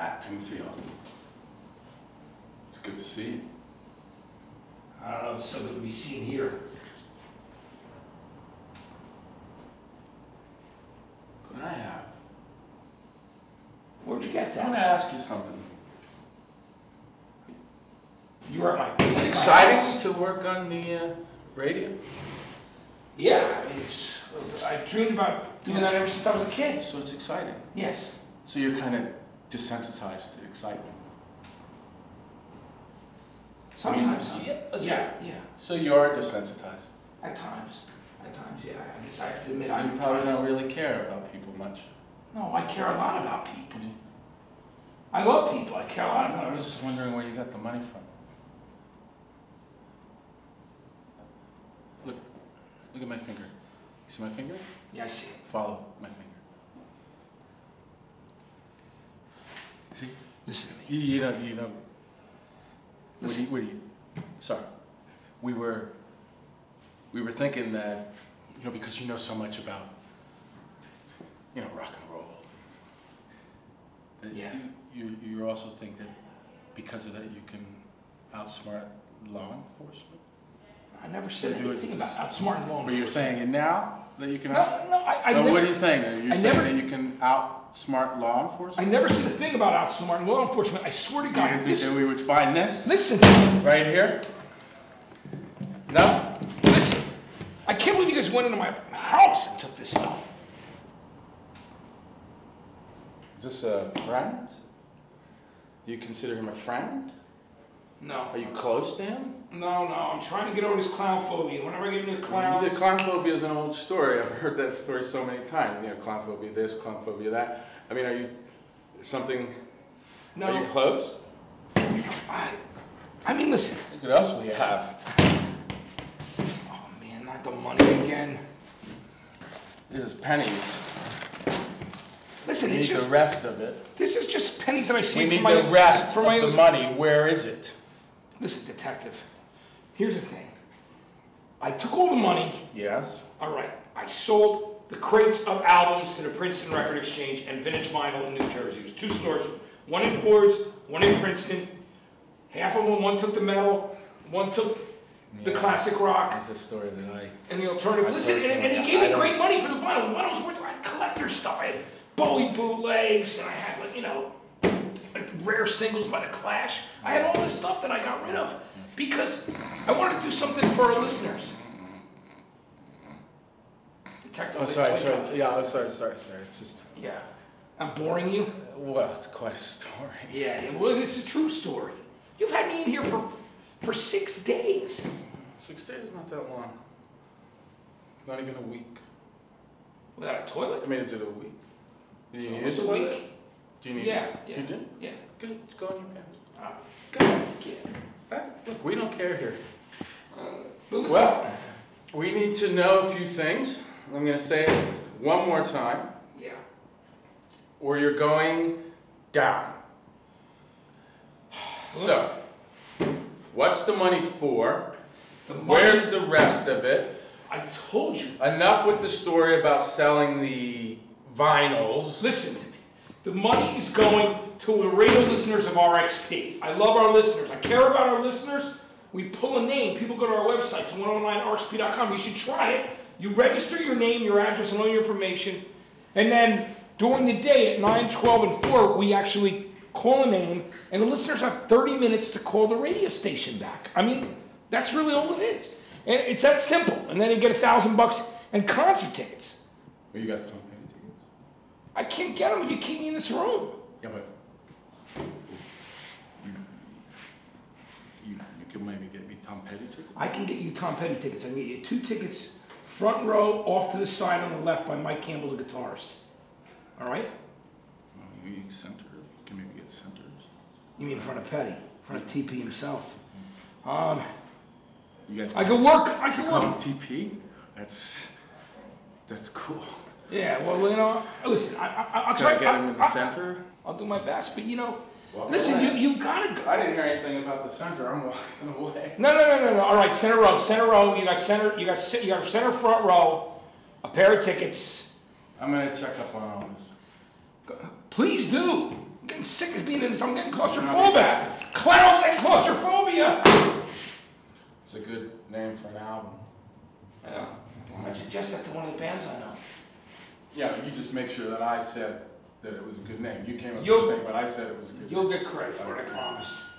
at Pinfield. It's good to see you. I don't know, it's so good to be seen here. Could I have? Where'd you get that? I want to ask you something. You were at my. Is it exciting house. to work on the uh, radio? Yeah, I mean, it's, I dreamed about doing that ever since I was a kid. So it's exciting. Yes. So you're kind of desensitized to excitement. Sometimes. huh? Yeah, listen. Yeah, yeah. So you are desensitized. At times. At times, yeah. I guess I have to admit. So I you probably don't really care about people much. No, I care a lot about people. Mm-hmm. I love people. I care a lot about I was just wondering where you got the money from. Look, look at my finger. You see my finger? Yeah, I see it. Follow my finger. See? Listen to me. You, you know, you know. What do you, what do you, sorry. We were, we were thinking that, you know, because you know so much about, you know, rock and roll. that Yeah. You, you, you also think that because of that you can outsmart law enforcement? I never said it- anything about outsmarting law enforcement. But you're saying it now, that you can No, out? no, I, never, what are you saying? Are you I saying never- that you can outsmart law enforcement? I never said a thing about outsmarting law enforcement. I swear to You God. didn't think that we would find this listen, right here? No? listen. I can't believe you guys went into my house and took this stuff. Is this a friend? Do you consider him a friend? No. Are you close to him? No, no. I'm trying to get over this clown phobia. Whenever I get into clowns. The clown phobia is an old story. I've heard that story so many times. You know, clown phobia this, clown phobia that. I mean, are you something? no. Are you close? I, I mean, listen. Look What else we have? Oh man, not the money again. This is pennies. Listen, We it's need just the rest of it. this is just pennies that I We saved need for my the rest for of the money. Where is it? Listen, detective. Here's the thing. I took all the money. Yes. All right. I sold the crates of albums to the Princeton Record Exchange and Vintage Vinyl in New Jersey. There's two stores, one in Fords, one in Princeton. Half of them, one took the metal, one took the Yeah. classic rock, That's a story that I. and the alternative. I Listen, and, and he gave me great money for the vinyl. The vinyl was worth. I had collector stuff. I had Bowie bootlegs, and I had like you know, rare singles by the Clash. I had all this stuff that I got rid of because I wanted to do something for our listeners. Detective. Oh, sorry, sorry. up. Yeah, oh, sorry, sorry, sorry. It's just. Yeah. I'm boring you. Well, it's quite a story. Yeah. yeah, Well, it's a true story. You've had me in here for for six days. Six days is not that long. Not even a week. Without a toilet. I mean, is it a week? Do you need a a toilet? week. Do you need? Yeah, yeah. You do? Yeah. Good. Just go in your pants. Uh, Good. yeah. Look, we don't care here. Uh, Well, we need to know a few things. I'm going to say it one more time, yeah. or you're going down. So, what's the money for? The money, Where's the rest of it? I told you. Enough with the story about selling the vinyls. Listen to me. The money is going to the radio listeners of RXP. I love our listeners. I care about our listeners. We pull a name. People go to our website to 109rxp.com. You should try it. You register your name, your address, and all your information. And then during the day at 9, 12, and 4, we actually call a name, and the listeners have 30 minutes to call the radio station back. I mean, that's really all it is. And it's that simple. And then you get a thousand bucks and concert tickets. You got Tom can't get them if you keep me in this room. Yeah, but you, you, you can maybe get me Tom Petty tickets. I can get you Tom Petty tickets. I can get you two tickets, front row, off to the side on the left by Mike Campbell, the guitarist. All right? Well, maybe center. You can maybe get centers. You mean in front of Petty, in front of TP himself. Um, You guys I can work. I can call him work. TP. That's that's cool. Yeah. Well, you know, listen. I, I, I'll Can try. I get him in the I, center? I'll do my best. But you know, Walk listen. away. You you gotta go. I didn't hear anything about the center. I'm walking away. No, no, no, no, no. All right, center row, center row. You got center. You got ci- you got center front row. A pair of tickets. I'm gonna check up on all this. Please do. I'm getting sick of being in this. I'm getting claustrophobic. Clowns and claustrophobia. It's a good name for an album. Yeah. I might suggest that to one of the bands I know. Yeah, you just make sure that I said that it was a good name. You came up with You'll- the thing, but I said it was a good name. You'll get credit for it, I promise.